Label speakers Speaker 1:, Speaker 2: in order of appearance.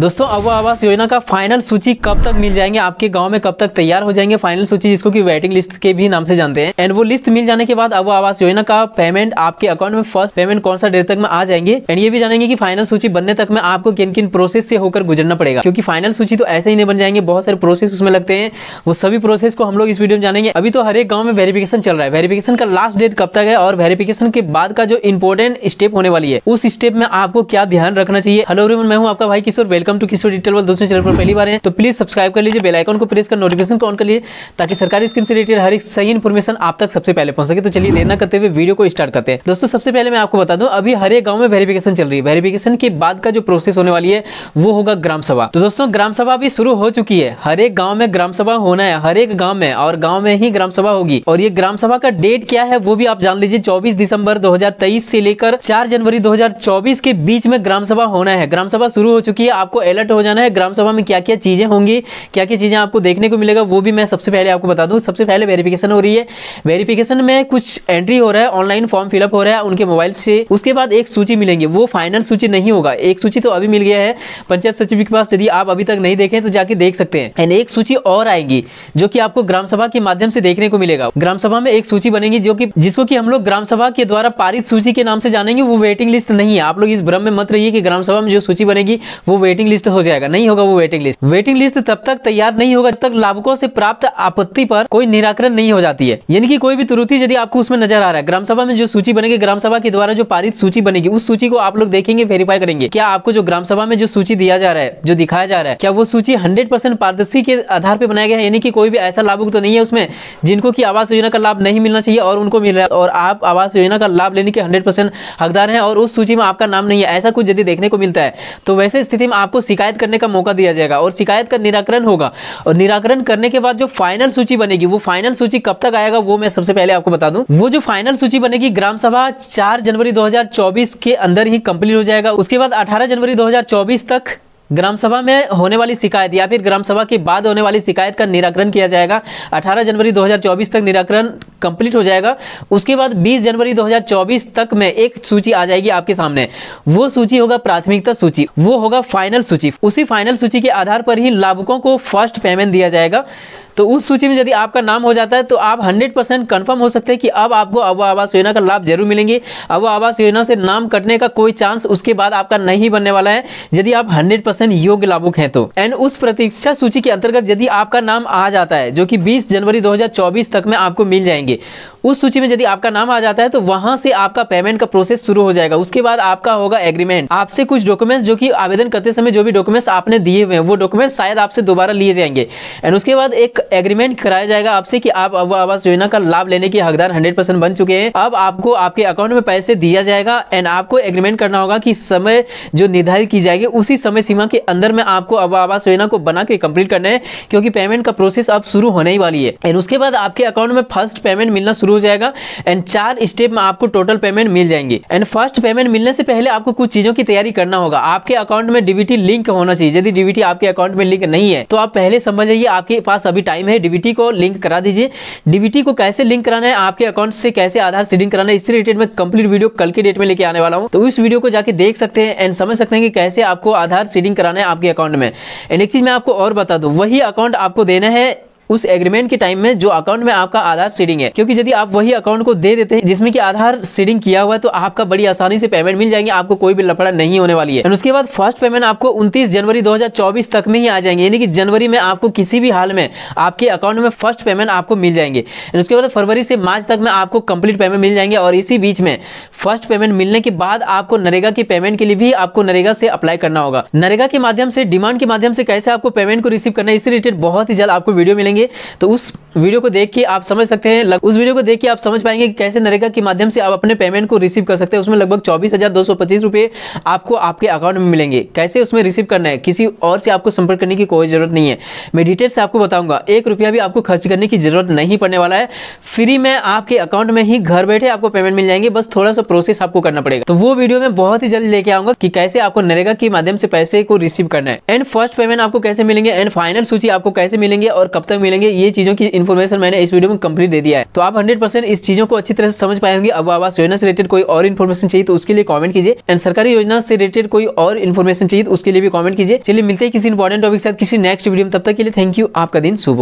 Speaker 1: दोस्तों अब आवास योजना का फाइनल सूची कब तक मिल जाएँगे? आपके गाँव में कब तक तैयार हो जाएँगे फाइनल सूची, जिसको कि वेटिंग लिस्ट के भी नाम से जानते हैं। एंड वो लिस्ट मिल जाने के बाद अब आवास योजना का पेमेंट आपके अकाउंट में फ़र्स्ट पेमेंट कौन सा डेट तक में आ जाएँगे? एंड ये भी जानेंगे कि फाइनल सूची बनने तक में आपको किन किन प्रोसेस से होकर गुजरना पड़ेगा। क्योंकि फाइनल सूची तो ऐसे ही नहीं बन जाएँगे, बहुत सारे प्रोसेस उसमें लगते हैं। वो सभी प्रोसेस को हम लोग इस वीडियो में जानेंगे। अभी तो हर एक गाँव में वेरिफिकेशन चल रहा है। वेरिफिकेशन का लास्ट डेट कब तक है और वेरिफिकेशन के बाद का जो इंपॉर्टेंट स्टेप होने वाली है, उस स्टेप में आपको क्या ध्यान रखना चाहिए? हेलो मैं हूँ आपका भाई Kishore. Welcome to Kishore detail दोस्तों चैनल पर पहली बार है तो प्लीज़ सब्सक्राइब कर लीजिए बेल आइकन को प्रेस कर नोटिफिकेशन ऑन कर लिए ताकि सरकारी स्कीम से रिलेटेड हर एक सही इन्फॉर्मेशन आप तक सबसे पहले पहुँच सके। तो चलिए देर न करते हुए वीडियो को स्टार्ट करते हैं। दोस्तों, सबसे पहले मैं आपको बता दूँ, अभी हर एक गाँव में वेरिफिकेशन चल रही है। वेरिफिकेशन के बाद का जो प्रोसेस होने वाली है, वो होगा ग्राम सभा। तो दोस्तों, ग्राम सभा भी शुरू हो चुकी है। हर एक गाँव में ग्राम सभा होना है, हर एक गाँव में, और गाँव में ही ग्राम सभा होगी। और ये ग्राम सभा का डेट क्या है, वो भी आप जान लीजिए, चौबीस दिसंबर दो से लेकर चार जनवरी दो हज़ार चौबीस के बीच में ग्राम सभा होना है। ग्राम सभा शुरू हो चुकी है, आपको अलर्ट हो जाना है, ग्राम सभा में क्या क्या चीज़ें होंगी क्या क्या चीज़ें आपको देखने को मिलेगा, वो भी मैं सबसे पहले आपको बता दूँ। सबसे पहले वेरिफिकेशन हो रही है। वेरिफिकेशन में कुछ एंट्री हो रहा है ऑनलाइन फॉर्म फिलअप हो रहा है उनके मोबाइल से। उसके बाद एक सूची मिलेंगे। वो फाइनल सूची नहीं होगा। एक सूची तो अभी मिल गया है। पंचायत सचिव के पास यदि आप अभी तक नहीं देखें तो जाके देख सकते हैं। एंड एक सूची और आएगी, जो कि आपको ग्राम सभा के माध्यम से देखने को मिलेगा। ग्राम सभा में एक सूची बनेगी, जो कि, जिसको कि हम लोग ग्राम सभा के द्वारा पारित सूची के नाम से जानेंगे, वो वेटिंग लिस्ट नहीं है। आप लोग इस भ्रम में मत रहिए कि ग्राम सभा में जो सूची बनेगी, वो वेटिंग लिस्ट हो जाएगा। नहीं होगा वो वेटिंग लिस्ट वेटिंग लिस्ट तब तक तैयार नहीं होगा जब तक लाभुकों से प्राप्त आपत्ति पर कोई निराकरण नहीं हो जाती है। यानी कि कोई भी त्रुटि यदि आपको उसमें नज़र आ रहा है, ग्राम सभा में जो सूची बनेगी, ग्राम सभा के द्वारा जो पारित सूची बनेगी, उस सूची को आप लोग देखेंगे वेरीफाई करेंगे। क्या आपको जो ग्राम सभा में जो सूची दिया जा रहा है, जो दिखाया जा रहा है, क्या वो सूची हंड्रेड पारदर्शी के आधार पर बनाया गया है? यानी कि कोई भी ऐसा लाभुक तो नहीं है उसमें जिनको की आवास योजना का लाभ नहीं मिलना चाहिए और उनको मिल रहा है। और आप आवास योजना का लाभ लेने के हंड्रेड हकदार है और उस सूची में आपका नाम नहीं है। ऐसा कुछ यदि देखने को मिलता है तो वैसे स्थिति में आपको शिकायत करने का मौका दिया जाएगा और शिकायत का निराकरण होगा। और निराकरण करने के बाद जो फाइनल सूची बनेगी, वो फाइनल सूची कब तक आएगा, वो मैं सबसे पहले आपको बता दूँ। वो जो फाइनल सूची बनेगी, ग्राम सभा चार जनवरी 2024 के अंदर ही कंप्लीट हो जाएगा। उसके बाद 18 जनवरी 2024 तक ग्राम सभा में होने वाली शिकायत या फिर ग्राम सभा के बाद होने वाली शिकायत का निराकरण किया जाएगा। 18 जनवरी 2024 तक निराकरण कंप्लीट हो जाएगा। उसके बाद 20 जनवरी 2024 तक में एक सूची आ जाएगी आपके सामने। वो सूची होगा प्राथमिकता सूची, वो होगा फाइनल सूची। उसी फाइनल सूची के आधार पर ही लाभुकों को फ़र्स्ट पेमेंट दिया जाएगा। तो उस सूची में यदि आपका नाम हो जाता है तो आप 100 परसेंट कन्फर्म हो सकते हैं कि अब आपको अब आवास योजना का लाभ ज़रूर मिलेंगे। अब आवास योजना से नाम कटने का कोई चांस उसके बाद आपका नहीं बनने वाला है, यदि आप 100 परसेंट योग्य लाभुक हैं तो। एंड उस प्रतीक्षा सूची के अंतर्गत यदि आपका नाम आ जाता है, जो कि बीस जनवरी दो हज़ार चौबीस तक में आपको मिल जाएँगे उस सूची में यदि आपका नाम आ जाता है तो वहाँ से आपका पेमेंट का प्रोसेस शुरू हो जाएगा। उसके बाद आपका होगा एग्रीमेंट आपसे कुछ डॉक्यूमेंट्स जो कि आवेदन करते समय जो भी डॉक्यूमेंट्स आपने दिए हुए हैं, वो डॉक्यूमेंट शायद आपसे दोबारा लिए जाएँगे। एंड उसके बाद एक एग्रीमेंट कराया जाएगा आपसे कि आप अब आवास योजना का लाभ लेने के हकदार हंड्रेड परसेंट बन चुके हैं। अब आपको आपके अकाउंट में पैसे दिया जाएगा एंड आपको एग्रीमेंट करना होगा कि समय जो निर्धारित की जाएगी, उसी समय सीमा के अंदर में आपको अब आवास योजना को बना के कंप्लीट करना है, क्योंकि पेमेंट का प्रोसेस अब शुरू होने ही वाली है। एंड उसके बाद आपके अकाउंट में फ़र्स्ट पेमेंट मिलना शुरू हो जाएगा। एंड चार स्टेप में आपको टोटल पेमेंट मिल जाएँगे। एंड फ़र्स्ट पेमेंट मिलने से पहले आपको कुछ चीज़ों की तैयारी करना होगा। आपके अकाउंट में डीबीटी लिंक होना चाहिए। यदि डीबीटी आपके अकाउंट में लिंक नहीं है तो आप पहले समझ जाइए, आपके पास अभी टाइम है। डीबीटी को लिंक करा दीजिए। डीबीटी को कैसे लिंक कराना है, आपके अकाउंट से कैसे आधार सीडिंग कराना है इससे रिलेटेड में कंप्लीट वीडियो कल के डेट में लेके आने वाला हूँ। तो इस वीडियो को जाके देख सकते हैं एंड समझ सकते हैं कि कैसे आपको आधार सीडिंग कराना है आपके अकाउंट में। एंड एक चीज़ मैं आपको और बता दूँ, वही अकाउंट आपको देना है उस एग्रीमेंट के टाइम में जो अकाउंट में आपका आधार सीडिंग है। क्योंकि यदि आप वही अकाउंट को दे देते हैं, जिसमें कि आधार सीडिंग किया हुआ है तो आपका बड़ी आसानी से पेमेंट मिल जाएँगे, आपको कोई भी लफड़ा नहीं होने वाली है। उसके बाद फ़र्स्ट पेमेंट आपको उनतीस जनवरी दो हज़ार चौबीस तक में ही आ जाएँगे। यानी कि जनवरी में आपको किसी भी हाल में आपके अकाउंट में फ़र्स्ट पेमेंट आपको मिल जाएँगे। उसके बाद फरवरी से मार्च तक में आपको कंप्लीट पेमेंट मिल जाएँगे। और इसी बीच में फ़र्स्ट पेमेंट मिलने के बाद आपको नरेगा की पेमेंट के लिए भी आपको नरेगा से अप्लाई करना होगा। नरेगा के माध्यम से डिमांड के माध्यम से कैसे आपको पेमेंट को रिसीव करना है, इससे रिलेटेड बहुत ही जल्द आपको वीडियो मिलेंगे। तो उस वीडियो को देख के आप समझ सकते हैं उस वीडियो को देख के आप समझ पाएँगे कि कैसे नरेगा के माध्यम से आप अपने पेमेंट को रिसीव कर सकते हैं। उसमें लगभग चौबीस हज़ार दो सौ पच्चीस रुपए आपको आपके अकाउंट में मिलेंगे। कैसे उसमें रिसीव करना है? किसी और से आपको संपर्क करने की कोई ज़रूरत नहीं है। मैं डिटेल से आपको बताऊँगा। एक रुपया भी आपको खर्च करने की ज़रूरत नहीं पड़ने वाला है। फ्री में आपके अकाउंट में ही घर बैठे आपको पेमेंट मिल जाएँगे। बस थोड़ा सा प्रोसेस आपको करना पड़ेगा। तो वो वीडियो में बहुत ही जल्द लेके आऊँगा कि कैसे आपको नरेगा के माध्यम से पैसे को रिसीव करना है। एंड फ़र्स्ट पेमेंट आपको कैसे मिलेंगे? एंड फाइनल सूची आपको कैसे मिलेंगे? और कब तक मिलेंगे ये चीज़ों की इन्फॉर्मेशन मैंने इस वीडियो में कंप्लीट दे दिया है। तो आप हंड्रेड इस चीज़ों को अच्छी तरह से समझ पाए होंगे अब आवास योजना से रिलेटेड कोई और इन्फॉर्मेशन चाहिए तो उसके लिए कॉमेंट कीजिए। एंड सरकारी योजना से रिलेटेड कोई और इन्फॉर्मेशन चाहिए तो उसके लिए भी कॉमेंट कीजिए। चलिए मिलते हैं किसी इंपॉर्टेंट टॉपिक के साथ, किसी नेक्स्ट वीडियो में। तब तक के लिए थैंक यू आपका दिन शुभ